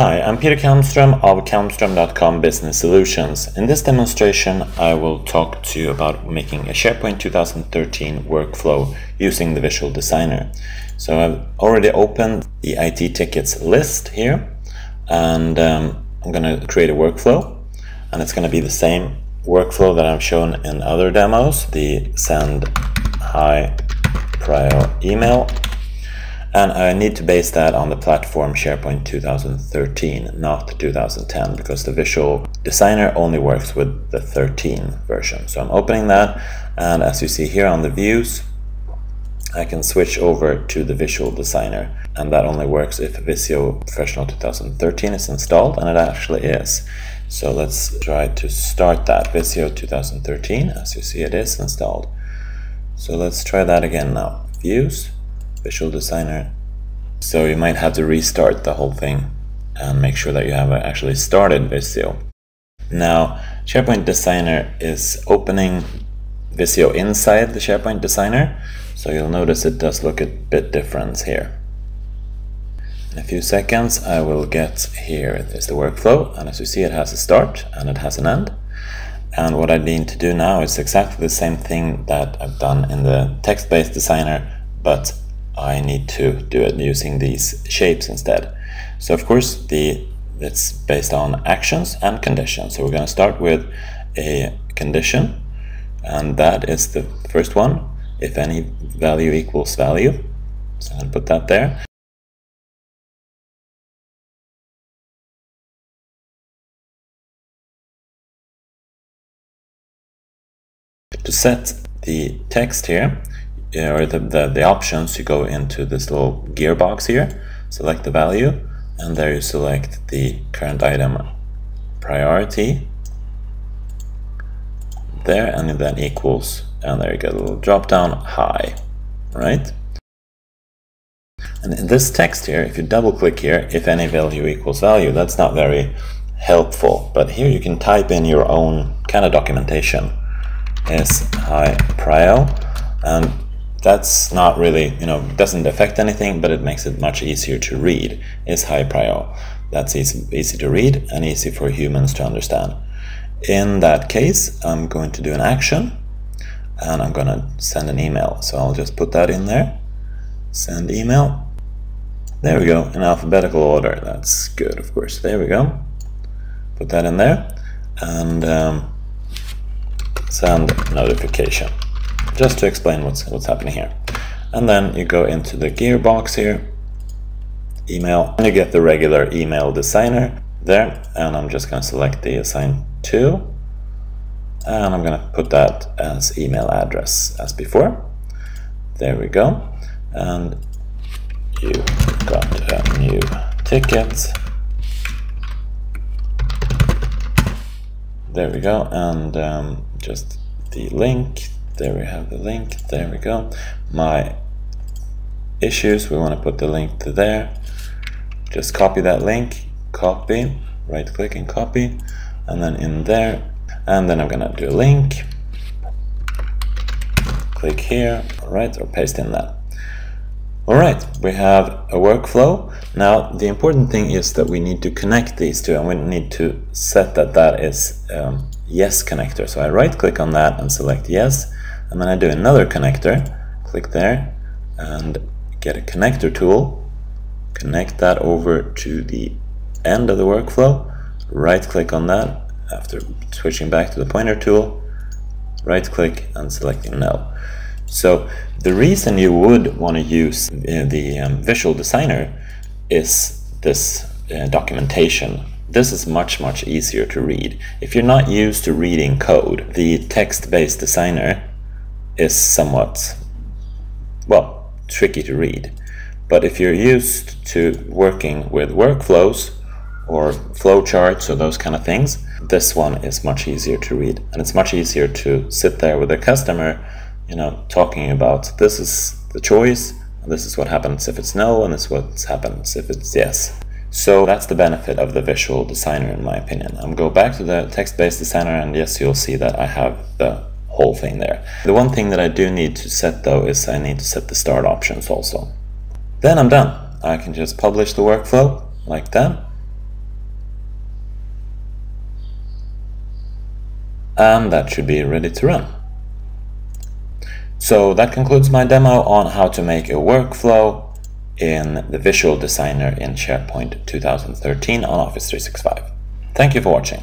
Hi, I'm Peter Kalmström of Kalmstrom.com Business Solutions. In this demonstration, I will talk to you about making a SharePoint 2013 workflow using the Visual Designer. So I've already opened the IT tickets list here, and um, I'm going to create a workflow, and it's going to be the same workflow that I've shown in other demos, the send high prio email and I need to base that on the platform SharePoint 2013, not 2010, because the Visual Designer only works with the 13 version. So I'm opening that, and as you see here on the views, I can switch over to the Visual Designer, and that only works if Visio Professional 2013 is installed, and it actually is. So let's try to start that. Visio 2013, as you see it is installed. So let's try that again now. Views, Visual Designer. So you might have to restart the whole thing and make sure that you have actually started Visio. Now, SharePoint Designer is opening Visio inside the SharePoint Designer, so you'll notice it does look a bit different here. In a few seconds I will get here is the workflow, and as you see it has a start and it has an end. And what I need to do now is exactly the same thing that I've done in the text-based designer, but I need to do it using these shapes instead. So of course the it's based on actions and conditions. So we're going to start with a condition and that is the first one if any value equals value. So I'll put that there. To set the text here, or the, the, the options, you go into this little gearbox here, select the value, and there you select the current item priority. There, and then equals, and there you get a little drop down high, right? And in this text here, if you double click here, if any value equals value, that's not very helpful, but here you can type in your own kind of documentation. Is high prio and that's not really, you know, doesn't affect anything, but it makes it much easier to read, is high prio. That's easy, easy to read and easy for humans to understand. In that case, I'm going to do an action and I'm going to send an email. So I'll just put that in there. Send email. There we go, in alphabetical order. That's good, of course. There we go. Put that in there and um, send notification just to explain what's, what's happening here. And then you go into the gearbox here, email, and you get the regular email designer there. And I'm just going to select the assign to, and I'm going to put that as email address as before. There we go. And you got a new ticket. There we go. And um, just the link there we have the link. There we go. My issues we want to put the link to there. Just copy that link copy right click and copy and then in there and then I'm gonna do a link. Click here alright or paste in that. Alright we have a workflow. Now the important thing is that we need to connect these two and we need to set that that is um, yes connector. So I right click on that and select yes and then I do another connector click there and get a connector tool. Connect that over to the end of the workflow. Right click on that after switching back to the pointer tool. Right click and selecting no so the reason you would want to use uh, the um, visual designer is this uh, documentation. This is much much easier to read. If you're not used to reading code the text-based designer is somewhat, well, tricky to read. But if you're used to working with workflows or flowcharts or those kind of things, this one is much easier to read. And it's much easier to sit there with a customer, you know, talking about this is the choice, this is what happens if it's no, and this is what happens if it's yes. So that's the benefit of the visual designer in my opinion. I'm go back to the text-based designer and yes, you'll see that I have the whole thing there. The one thing that I do need to set though is I need to set the start options also. Then I'm done. I can just publish the workflow like that. And that should be ready to run. So that concludes my demo on how to make a workflow in the Visual Designer in SharePoint 2013 on Office 365. Thank you for watching.